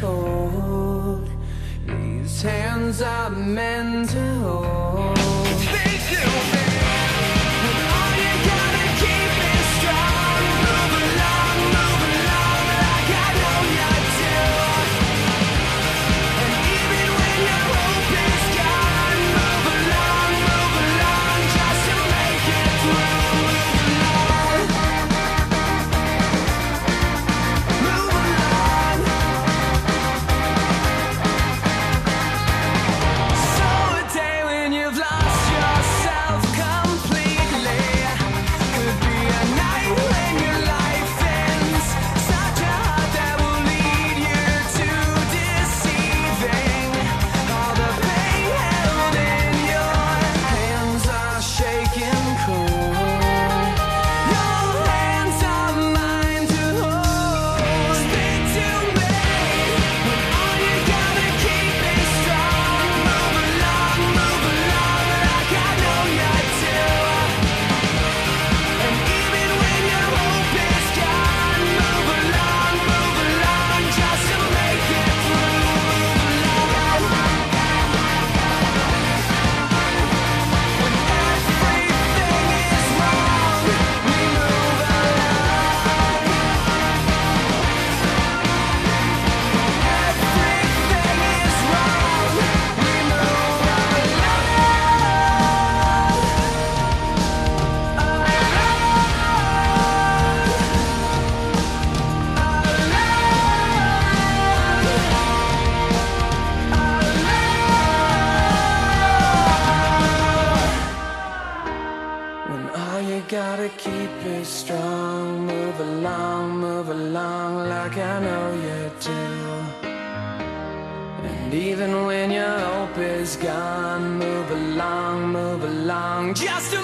cold. These hands are meant to hold. strong, move along, move along like I know you do. And even when your hope is gone, move along, move along, just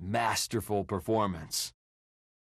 masterful performance.